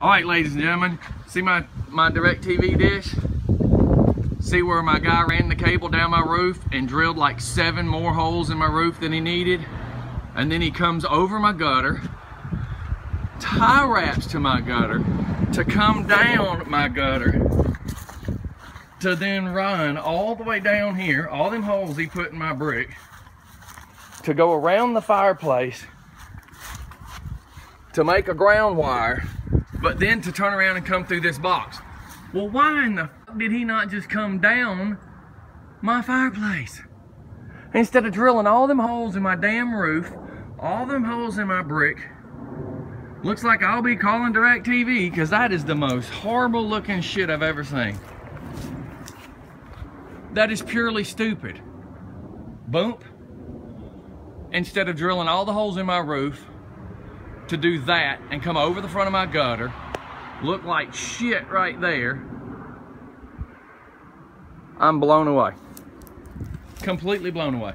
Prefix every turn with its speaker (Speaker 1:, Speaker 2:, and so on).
Speaker 1: All right, ladies and gentlemen, see my, my DirecTV dish? See where my guy ran the cable down my roof and drilled like seven more holes in my roof than he needed? And then he comes over my gutter, tie wraps to my gutter, to come down my gutter, to then run all the way down here, all them holes he put in my brick, to go around the fireplace, to make a ground wire, but then to turn around and come through this box. Well, why in the f did he not just come down my fireplace? Instead of drilling all them holes in my damn roof, all them holes in my brick, looks like I'll be calling DirecTV because that is the most horrible looking shit I've ever seen. That is purely stupid. Boom. Instead of drilling all the holes in my roof to do that and come over the front of my gutter, look like shit right there, I'm blown away. Completely blown away.